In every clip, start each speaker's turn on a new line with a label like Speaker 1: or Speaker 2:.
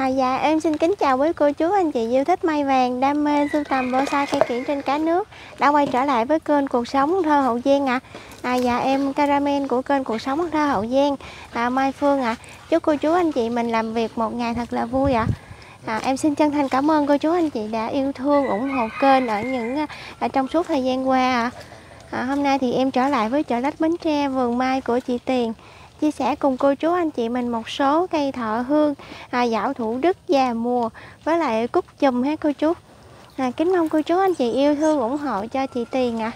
Speaker 1: À, dạ em xin kính chào quý cô chú anh chị yêu thích may vàng đam mê sưu tầm bonsai cây kiển trên cá nước đã quay trở lại với kênh cuộc sống thơ hậu giang ạ à. à, dạ em caramel của kênh cuộc sống thơ hậu giang à, mai phương ạ à. chúc cô chú anh chị mình làm việc một ngày thật là vui ạ à. À, em xin chân thành cảm ơn cô chú anh chị đã yêu thương ủng hộ kênh ở những ở trong suốt thời gian qua ạ. À, hôm nay thì em trở lại với chợ lách Bến Tre vườn mai của chị Tiền chia sẻ cùng cô chú anh chị mình một số cây thọ hương à, dạo thủ đức già mùa với lại cúc chùm ha cô chú à, kính mong cô chú anh chị yêu thương ủng hộ cho chị Tiền ạ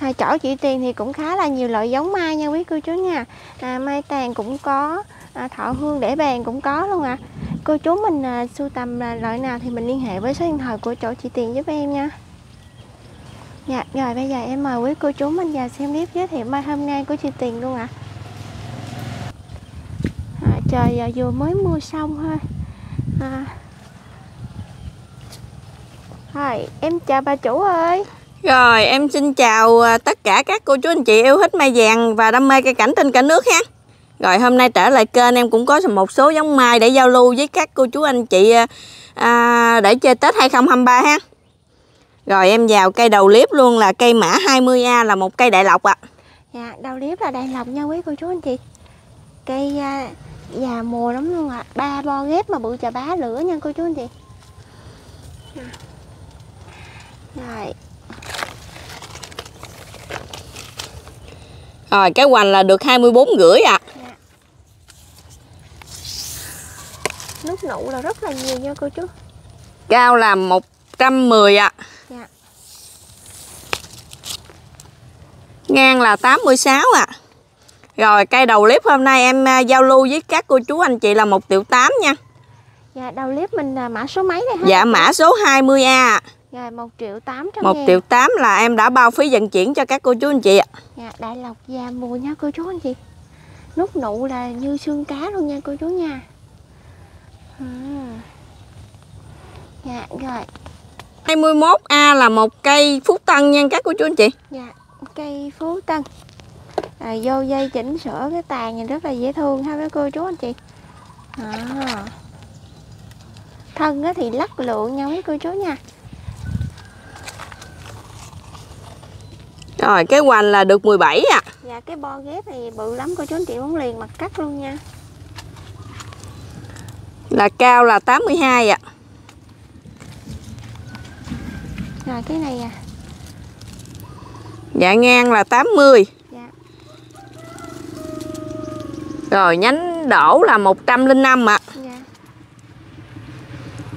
Speaker 1: à. à, chỗ chị Tiền thì cũng khá là nhiều loại giống mai nha quý cô chú nha à, mai tàn cũng có à, thọ hương để bàn cũng có luôn ạ à. cô chú mình à, sưu tầm à, loại nào thì mình liên hệ với số điện thoại của chỗ chị Tiền giúp em nha Dạ, rồi bây giờ em mời quý cô chú mình vào xem clip giới thiệu mai hôm nay của chị Tiền luôn ạ. À. À, trời giờ vừa mới mua xong thôi. À. Rồi, em chào bà chủ ơi.
Speaker 2: Rồi, em xin chào à, tất cả các cô chú anh chị yêu thích mai vàng và đam mê cây cảnh trên cả nước ha. Rồi hôm nay trở lại kênh em cũng có một số giống mai để giao lưu với các cô chú anh chị à, à để chơi Tết 2023 ha. Rồi em vào cây đầu liếp luôn là cây mã 20A là một cây đại lộc ạ. À.
Speaker 1: Dạ, đầu liếp là đại lộc nha quý cô chú anh chị. Cây uh, già mùa lắm luôn ạ. À. Ba bo ghép mà bự chà bá lửa nha cô chú anh chị. Rồi.
Speaker 2: Rồi cái hoành là được 24 rưỡi ạ. À. Dạ.
Speaker 1: Nút nụ là rất là nhiều nha cô chú.
Speaker 2: Cao là 110 ạ. À. Ngang là 86 ạ. À. Rồi cây đầu clip hôm nay em à, giao lưu với các cô chú anh chị là 1 triệu 8 nha.
Speaker 1: Dạ đầu clip mình là mã số mấy đây hả?
Speaker 2: Dạ mã số 20A ạ.
Speaker 1: Rồi 1 triệu 800
Speaker 2: 1 triệu 8 là em đã bao phí vận chuyển cho các cô chú anh chị ạ.
Speaker 1: Dạ đại lộc già mùa nha cô chú anh chị. Nút nụ là như xương cá luôn nha cô chú nha. À. Dạ rồi
Speaker 2: 21A là một cây Phú Tân nha các cô chú anh chị
Speaker 1: Dạ cây Phú Tân. À, Vô dây chỉnh sửa cái tàn nhìn rất là dễ thương ha với cô chú anh chị. À. Thân thì lắc lượng nha mấy cô chú nha.
Speaker 2: Rồi cái hoành là được 17 à.
Speaker 1: Dạ cái bo ghép thì bự lắm cô chú anh chị muốn liền mặt cắt luôn nha.
Speaker 2: Là cao là 82 ạ. À.
Speaker 1: Rồi cái này à
Speaker 2: Dạ ngang là 80
Speaker 1: Dạ
Speaker 2: Rồi nhánh đổ là 105 ạ à. Dạ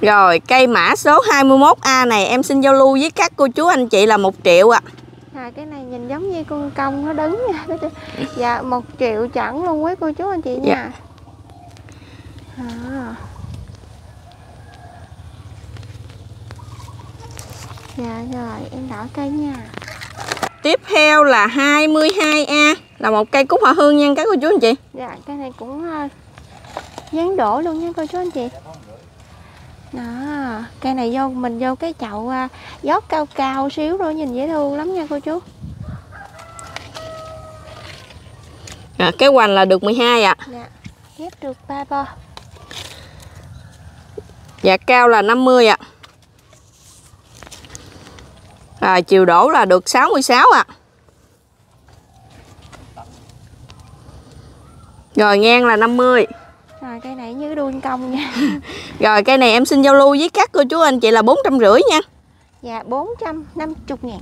Speaker 2: Rồi cây mã số 21A này em xin giao lưu với các cô chú anh chị là 1 triệu ạ à.
Speaker 1: À, cái này nhìn giống như con công nó đứng nha Dạ một triệu chẳng luôn quý cô chú anh chị nha dạ. à. Dạ rồi em đỏ cây nha
Speaker 2: Tiếp theo là 22A Là một cây cúc hoa hương nha các cô chú anh chị.
Speaker 1: Dạ cây này cũng uh, dán đổ luôn nha cô chú anh chị. Đó cây này vô mình vô cái chậu uh, giót cao cao xíu rồi nhìn dễ thương lắm nha cô chú.
Speaker 2: À, cái hoành là được 12 ạ. À.
Speaker 1: dạ ghép được ba bo.
Speaker 2: Dạ cao là 50 ạ. à à, chiều đổ là được 66 à rồi ngang là 50
Speaker 1: rồi cây này như đuôi công nha.
Speaker 2: Rồi cây này em xin giao lưu với các cô chú anh chị là 450 nha.
Speaker 1: Dạ 450 ngàn.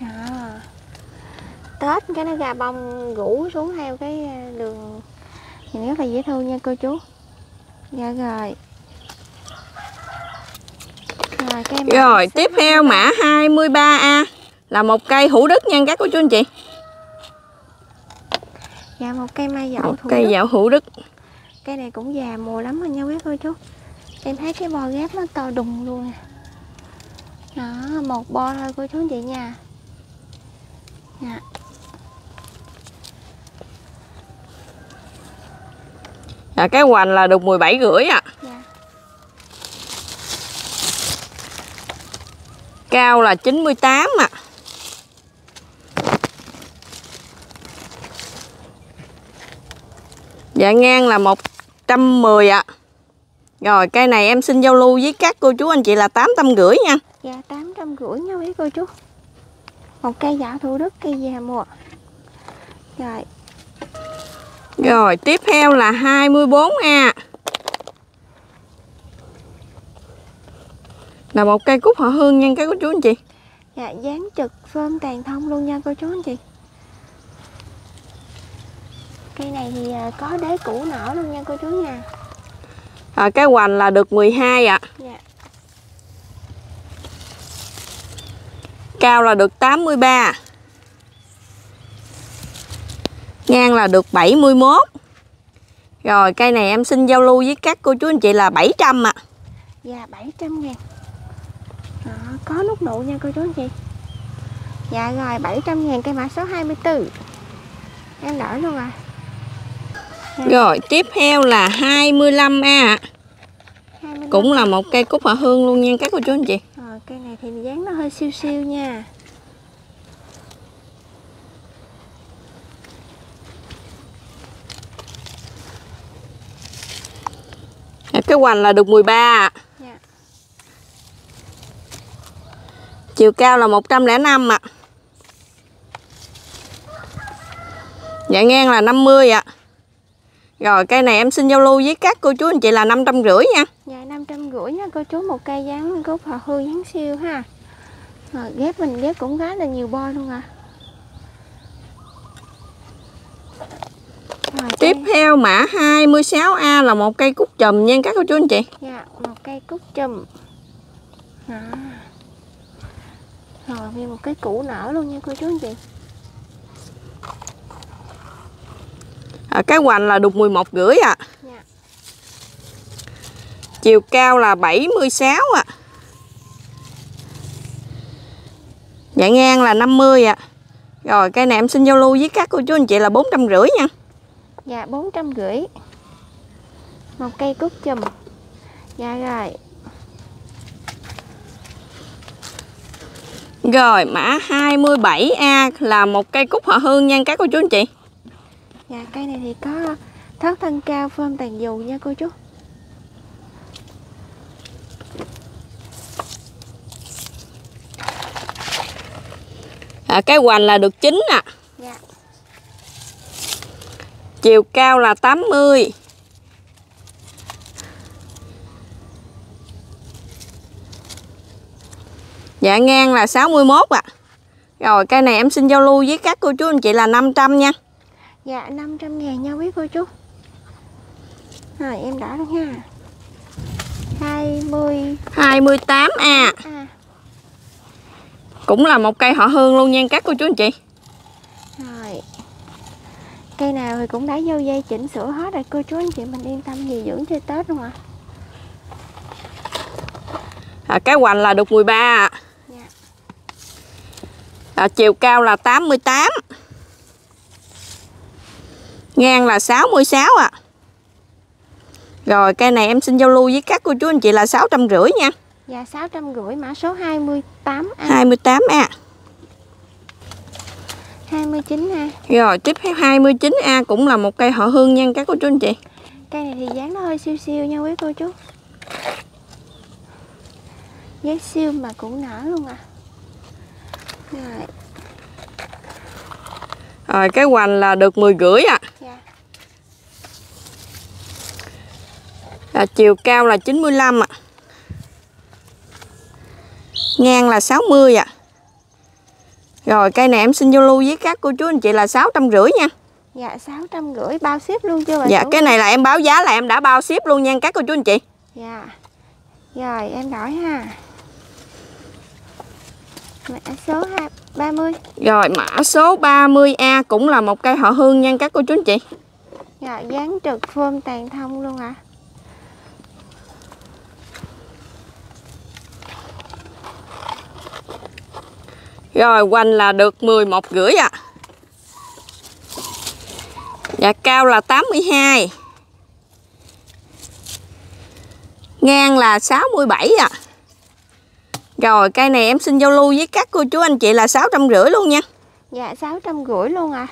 Speaker 1: À. Tết cái nó gà bông rủ xuống theo cái à, đường. Nhìn rất là dễ thương nha cô chú. Dạ rồi
Speaker 2: rồi, cây rồi tiếp theo mã 23A là một cây hữu đức nha các cô chú anh chị.
Speaker 1: Dạ một cây mai dậu
Speaker 2: một cây dậu hữu đức.
Speaker 1: Cây này cũng già mùa lắm rồi nha quý cô chú. Em thấy cái bo ghép nó to đùng luôn nè. Đó, một bo thôi cô chú anh chị nha. Dạ.
Speaker 2: Dạ cái hoành là được 17 rưỡi à. Cao là 98 ạ. À. Dạ ngang là một 110 ạ. Rồi cây này em xin giao lưu với các cô chú anh chị là 850 nha.
Speaker 1: Dạ 850 nha quý cô chú Một cây dạ thủ đức cây già mùa Rồi
Speaker 2: Rồi tiếp theo là 24A. Là một cây cúc họ hương nha các cô chú anh chị.
Speaker 1: Dạ dán trực phơm tàn thông luôn nha cô chú anh chị Cây này thì à, có đế cũ nở luôn nha cô chú nha
Speaker 2: À, cái hoành là được 12 ạ.
Speaker 1: Dạ
Speaker 2: Cao là được 83. Ngang là được 71. Rồi cây này em xin giao lưu với các cô chú anh chị là 700 ạ.
Speaker 1: Dạ 700 ngàn Có nút nụ nha cô chú anh chị Dạ rồi 700 ngàn cây mã số 24 Em đổi luôn à
Speaker 2: Rồi tiếp theo là 25A ạ.
Speaker 1: 25.
Speaker 2: Cũng là một cây cúc họ hương luôn nha các cô chú anh chị.
Speaker 1: Rồi cây này thì dáng nó hơi siêu siêu nha
Speaker 2: Cái hoành là được 13 ạ. Chiều cao là 105 ạ. Dạ ngang là 50 ạ. Rồi cây này em xin giao lưu với các cô chú anh chị là 550 nha.
Speaker 1: Dạ 550 nha cô chú một cây dáng cúc họ hư dáng siêu ha Rồi ghép mình ghép cũng khá là nhiều bo luôn à Rồi,
Speaker 2: Tiếp
Speaker 1: cây-
Speaker 2: theo mã 26A là một cây cúc chùm nha các cô chú anh chị.
Speaker 1: Dạ, một cây cúc chùm Đó. Rồi, nguyên một cái củ nở luôn nha cô chú anh chị
Speaker 2: À, cái hoành là được 11 rưỡi ạ.
Speaker 1: Dạ.
Speaker 2: Chiều cao là 76 ạ. Dạ ngang là 50 ạ. Rồi cây này em xin giao lưu với các cô chú anh chị là 450 nha.
Speaker 1: Dạ, 450 Một cây cúc chùm Dạ rồi
Speaker 2: Rồi mã 27A là một cây cúc họ hương nha các cô chú anh chị.
Speaker 1: Dạ, cây này thì có thớt thân cao phơm tàn dù nha cô chú
Speaker 2: À, cái hoành là được 9 ạ.
Speaker 1: Dạ,
Speaker 2: Chiều cao là 80. Dạ ngang là 61 ạ. Rồi cây này em xin giao lưu với các cô chú anh chị là 500 nha.
Speaker 1: dạ 500 ngàn nha quý cô chú Rồi, em đỏ luôn ha 20
Speaker 2: 28A
Speaker 1: à,
Speaker 2: cũng là một cây họ hương luôn nha các cô chú anh chị.
Speaker 1: Rồi Cây nào thì cũng đã dâu dây chỉnh sửa hết rồi cô chú anh chị mình yên tâm gì dưỡng chơi Tết luôn ạ
Speaker 2: À, cái hoành là được 13 ạ.
Speaker 1: Dạ.
Speaker 2: À, chiều cao là 88. Ngang là 66 ạ. Rồi cây này em xin giao lưu với các cô chú anh chị là 650 nha.
Speaker 1: Dạ 650 mã số 28A
Speaker 2: 28A.
Speaker 1: 29A
Speaker 2: Rồi tiếp theo 29A cũng là một cây họ hương nha các cô chú anh chị.
Speaker 1: Cây này thì dáng nó hơi siêu siêu nha quý cô chú Dáng siêu mà cũng nở luôn à Rồi
Speaker 2: Rồi cái hoành là được 10 rưỡi ạ.
Speaker 1: dạ
Speaker 2: À, chiều cao là 95 ạ. Ngang là 60 ạ. Rồi cây này em xin giao lưu với các cô chú anh chị là 650 nha.
Speaker 1: Dạ 650 bao ship luôn chưa bà
Speaker 2: Dạ
Speaker 1: chủ?
Speaker 2: cái này là em báo giá là em đã bao ship luôn nha các cô chú anh chị.
Speaker 1: Dạ Rồi em đổi ha Mã số 2, 30
Speaker 2: Rồi mã số 30A cũng là một cây họ hương nha các cô chú anh chị.
Speaker 1: Dạ dán trực phơm tàn thông luôn ạ
Speaker 2: Rồi hoành là được 11 rưỡi ạ. Dạ cao là 82. Ngang là 67 ạ. Rồi cây này em xin giao lưu với các cô chú anh chị là 650 luôn nha.
Speaker 1: Dạ 650 luôn à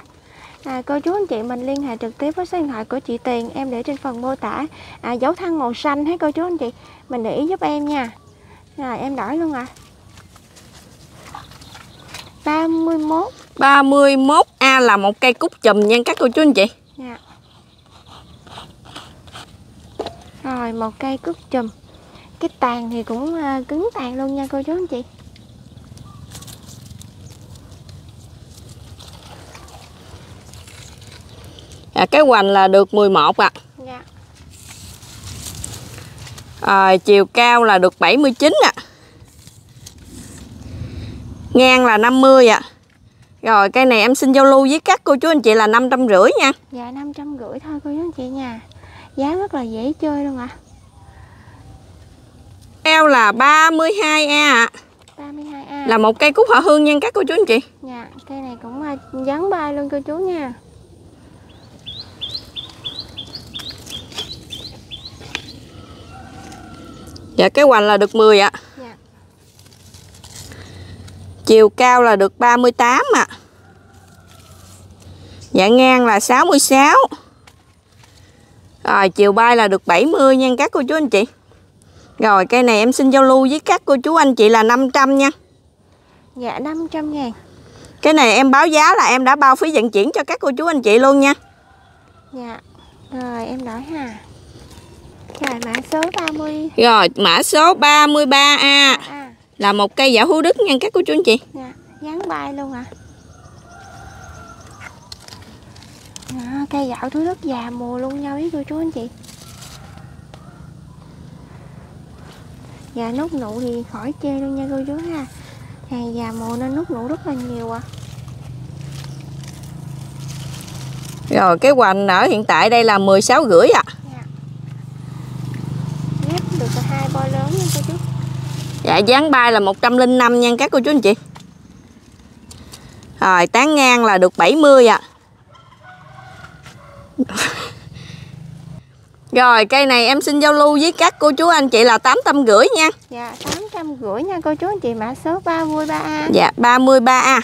Speaker 1: À, cô chú anh chị mình liên hệ trực tiếp với số điện thoại của chị Tiền em để trên phần mô tả. À, dấu thăng màu xanh hết cô chú anh chị? Mình để ý giúp em nha. Rồi em đổi luôn ạ. à. 31
Speaker 2: 31A là một cây cúc chùm nha các cô chú anh chị.
Speaker 1: Dạ. Rồi một cây cúc chùm Cái tàn thì cũng à, cứng tàn luôn nha cô chú anh chị
Speaker 2: à, Cái hoành là được 11 ạ à.
Speaker 1: Dạ
Speaker 2: à, Chiều cao là được 79 ạ à. Ngang là 50 ạ à. Rồi cây này em xin giao lưu với các cô chú anh chị là 550 nha
Speaker 1: Dạ 550 thôi cô chú anh chị nha Giá rất là dễ chơi luôn ạ à.
Speaker 2: Eo là 32A ạ. à.
Speaker 1: 32A
Speaker 2: Là một cây cúc họ hương nha các cô chú anh chị.
Speaker 1: Dạ cây này cũng dán bay luôn cô chú nha.
Speaker 2: Dạ cái hoành là được 10 ạ.
Speaker 1: Dạ.
Speaker 2: Chiều cao là được 38 ạ. À. Dạ ngang là 66 Rồi chiều bay là được 70 nha các cô chú anh chị Rồi cây này em xin giao lưu với các cô chú anh chị là 500 nha.
Speaker 1: Dạ 500 ngàn.
Speaker 2: Cái này em báo giá là em đã bao phí vận chuyển cho các cô chú anh chị luôn nha.
Speaker 1: Dạ Rồi em đổi ha Rồi mã số 30
Speaker 2: Rồi mã số 33A
Speaker 1: à,
Speaker 2: Là một cây giả hú đức nha các cô chú anh chị.
Speaker 1: Dạ dán bay luôn ạ. À. à, Cây gạo thứ rất già mùa luôn nhau với cô chú anh chị Dạ nút nụ thì khỏi chê luôn nha cô chú ha Hàng già mùa nên nút nụ rất là nhiều à
Speaker 2: Rồi cái hoành ở hiện tại đây là 16 rưỡi ạ à.
Speaker 1: dạ. Ghép được hai bo lớn nha cô chú
Speaker 2: Dạ dáng bay là 105 nha các cô chú anh chị Rồi tán ngang là được 70 ạ à. Rồi cây này em xin giao lưu với các cô chú anh chị là 850 nha.
Speaker 1: Dạ 850 nha cô chú anh chị mã số 33A
Speaker 2: Dạ 33A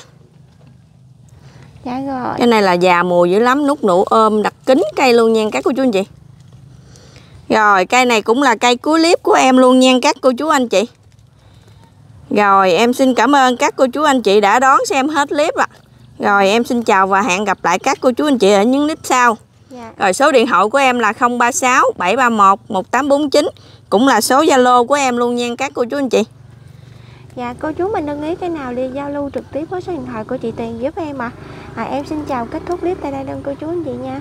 Speaker 1: Dạ rồi.
Speaker 2: Cái này là già mùa dữ lắm Nút nụ ôm đặt kính cây luôn nha các cô chú anh chị. Rồi cây này cũng là cây cuối clip của em luôn nha các cô chú anh chị. Rồi em xin cảm ơn các cô chú anh chị đã đón xem hết clip ạ. À. Rồi em xin chào và hẹn gặp lại các cô chú anh chị ở những clip sau
Speaker 1: dạ.
Speaker 2: Rồi số điện thoại của em là 036 731 1849 Cũng là số Zalo của em luôn nha các cô chú anh chị
Speaker 1: Dạ cô chú mình đăng ký cái nào đi giao lưu trực tiếp với số điện thoại của chị Tiền giúp em ạ à. à, Em xin chào kết thúc clip tại đây đơn cô chú anh chị nha